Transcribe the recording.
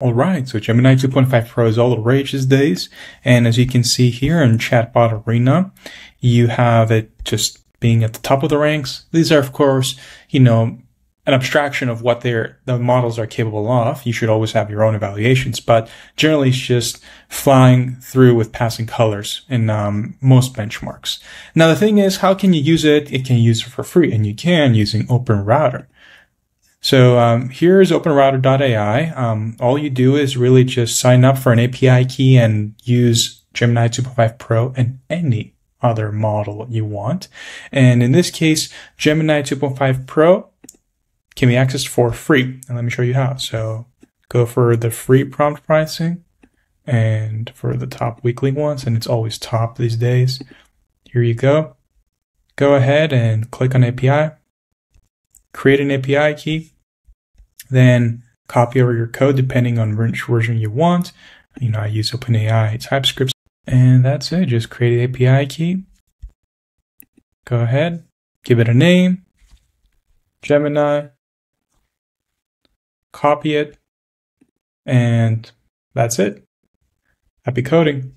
All right, so Gemini 2.5 Pro is all the rage these days. And as you can see here in Chatbot Arena, you have it just being at the top of the ranks. These are, of course, you know, an abstraction of what their the models are capable of. You should always have your own evaluations, but generally it's just flying through with passing colors in um, most benchmarks. Now the thing is, how can you use it? It can use it for free, and you can using OpenRouter. So um, here's openrouter.ai. Um, all you do is really just sign up for an API key and use Gemini 2.5 Pro and any other model you want. And in this case, Gemini 2.5 Pro can be accessed for free. And let me show you how. So go for the free prompt pricing and for the top weekly ones, and it's always top these days. Here you go. Go ahead and click on API create an API key, then copy over your code depending on which version you want. You know, I use OpenAI TypeScript, and that's it. Just create an API key. Go ahead, give it a name, Gemini, copy it, and that's it. Happy coding.